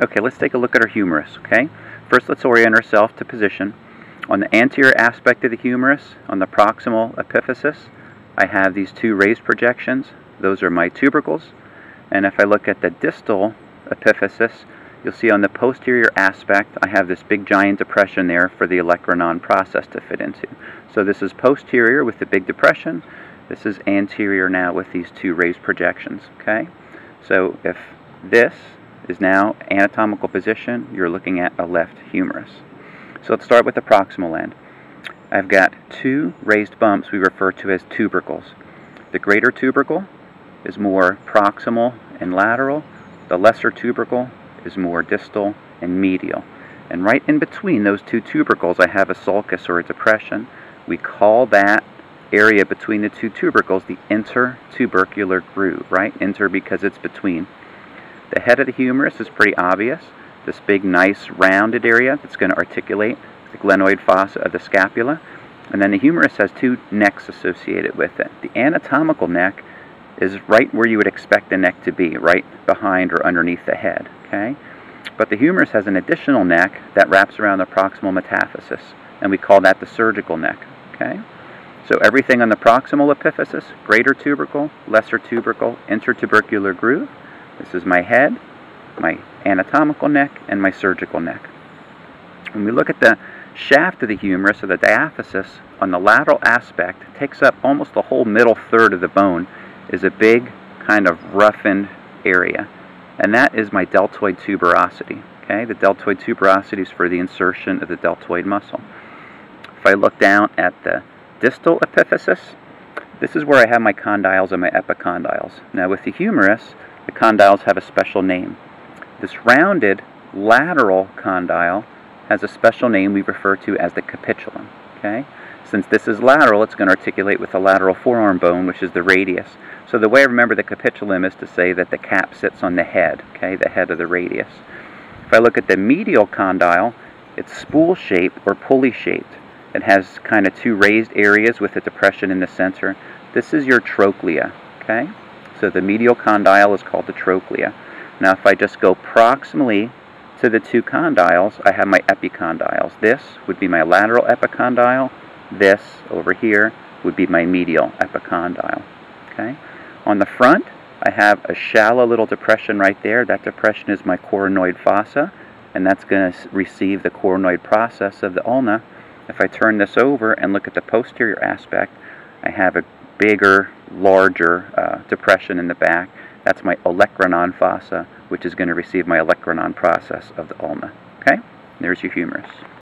Okay, let's take a look at our humerus, okay? First, let's orient ourselves to position. On the anterior aspect of the humerus, on the proximal epiphysis, I have these two raised projections. Those are my tubercles. And if I look at the distal epiphysis, you'll see on the posterior aspect, I have this big giant depression there for the olecranon process to fit into. So this is posterior with the big depression. This is anterior now with these two raised projections, okay? So if this is now anatomical position, you're looking at a left humerus. So let's start with the proximal end. I've got two raised bumps we refer to as tubercles. The greater tubercle is more proximal and lateral. The lesser tubercle is more distal and medial. And right in between those two tubercles, I have a sulcus or a depression. We call that area between the two tubercles the intertubercular groove, right? Inter because it's between. The head of the humerus is pretty obvious. This big, nice, rounded area that's going to articulate the glenoid fossa of the scapula. And then the humerus has two necks associated with it. The anatomical neck is right where you would expect the neck to be, right behind or underneath the head, okay? But the humerus has an additional neck that wraps around the proximal metaphysis, and we call that the surgical neck, okay? So everything on the proximal epiphysis, greater tubercle, lesser tubercle, intertubercular groove, this is my head, my anatomical neck, and my surgical neck. When we look at the shaft of the humerus, or the diaphysis, on the lateral aspect, takes up almost the whole middle third of the bone, is a big kind of roughened area. And that is my deltoid tuberosity. Okay, the deltoid tuberosity is for the insertion of the deltoid muscle. If I look down at the distal epiphysis, this is where I have my condyles and my epicondyles. Now with the humerus, the condyles have a special name. This rounded lateral condyle has a special name we refer to as the capitulum. Okay? Since this is lateral, it's going to articulate with the lateral forearm bone, which is the radius. So the way I remember the capitulum is to say that the cap sits on the head, okay, the head of the radius. If I look at the medial condyle, it's spool-shaped or pulley-shaped. It has kind of two raised areas with a depression in the center. This is your trochlea, okay? So the medial condyle is called the trochlea. Now if I just go proximally to the two condyles, I have my epicondyles. This would be my lateral epicondyle. This over here would be my medial epicondyle. Okay. On the front, I have a shallow little depression right there. That depression is my coronoid fossa, and that's going to receive the coronoid process of the ulna. If I turn this over and look at the posterior aspect, I have a bigger, larger uh, depression in the back. That's my olecranon fossa, which is going to receive my olecranon process of the ulna. Okay? There's your humerus.